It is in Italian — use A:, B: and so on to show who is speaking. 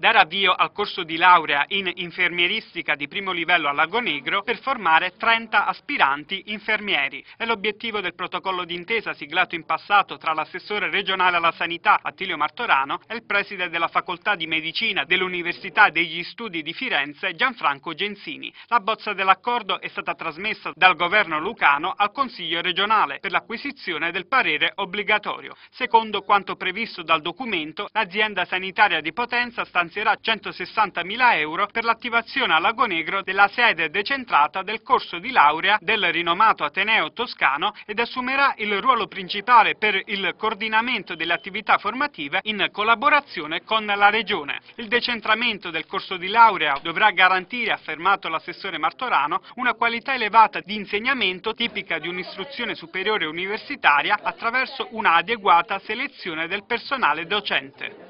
A: dare avvio al corso di laurea in infermieristica di primo livello a Lago Negro per formare 30 aspiranti infermieri. È l'obiettivo del protocollo d'intesa siglato in passato tra l'assessore regionale alla sanità Attilio Martorano e il preside della facoltà di medicina dell'Università degli Studi di Firenze Gianfranco Genzini. La bozza dell'accordo è stata trasmessa dal governo lucano al Consiglio regionale per l'acquisizione del parere obbligatorio. Secondo quanto previsto dal documento, l'azienda sanitaria di Potenza stanzierà 160 mila euro per l'attivazione a Lago Negro della sede decentrata del corso di laurea del rinomato Ateneo Toscano ed assumerà il ruolo principale per il coordinamento delle attività formative in collaborazione con la Regione. Il decentramento del corso di laurea dovrà garantire, affermato l'assessore Martorano, una qualità elevata di insegnamento tipica di un'istruzione superiore universitaria attraverso una adeguata selezione del personale docente.